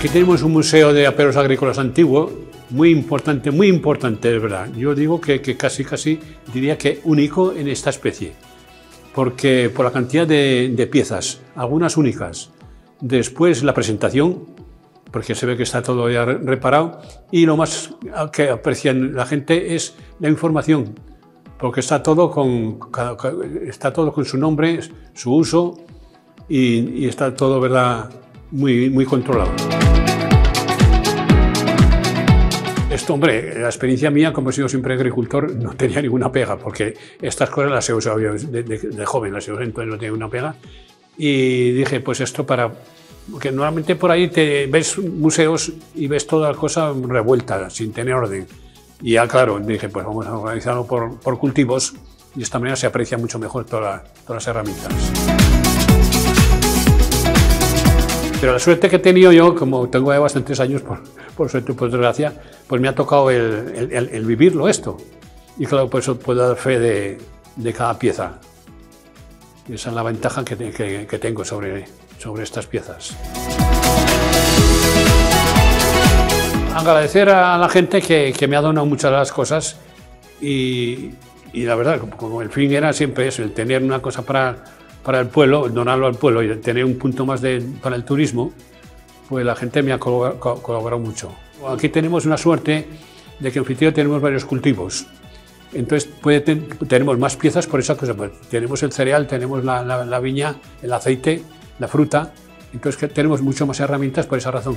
Aquí tenemos un museo de aperos agrícolas antiguo, muy importante, muy importante, de verdad. Yo digo que, que, casi, casi diría que único en esta especie, porque por la cantidad de, de piezas, algunas únicas. Después la presentación, porque se ve que está todo ya reparado, y lo más que aprecian la gente es la información, porque está todo con, está todo con su nombre, su uso, y, y está todo, ¿verdad?, muy, muy controlado. Esto, hombre, la experiencia mía, como he sido siempre agricultor, no tenía ninguna pega, porque estas cosas las he usado yo de, de, de joven, las he usado, entonces no tenía una pega. Y dije, pues esto para... Porque normalmente por ahí te ves museos y ves toda la cosa revuelta, sin tener orden. Y ya, claro, dije, pues vamos a organizarlo por, por cultivos y de esta manera se aprecia mucho mejor toda, todas las herramientas. Pero la suerte que he tenido yo, como tengo ya bastantes años, por, por suerte por desgracia, pues me ha tocado el, el, el vivirlo esto. Y claro, por eso puedo dar fe de, de cada pieza. Esa es la ventaja que, que, que tengo sobre, sobre estas piezas. Agradecer a la gente que, que me ha donado muchas de las cosas y, y la verdad, como el fin era siempre eso, el tener una cosa para, para el pueblo, donarlo al pueblo y tener un punto más de, para el turismo, pues la gente me ha colaborado mucho. Aquí tenemos una suerte de que en Fitio tenemos varios cultivos. Entonces puede tenemos más piezas por esa cosa. Pues tenemos el cereal, tenemos la, la, la viña, el aceite, la fruta. Entonces tenemos mucho más herramientas por esa razón.